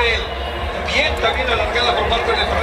Bien también alargada por parte de